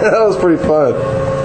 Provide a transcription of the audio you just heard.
that was pretty fun.